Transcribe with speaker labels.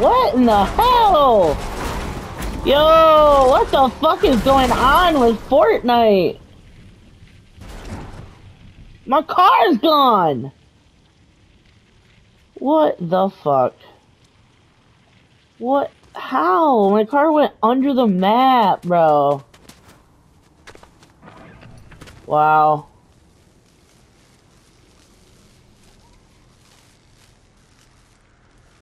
Speaker 1: What in the hell? Yo, what the fuck is going on with Fortnite? My car's gone! What the fuck? What? How? My car went under the map, bro. Wow.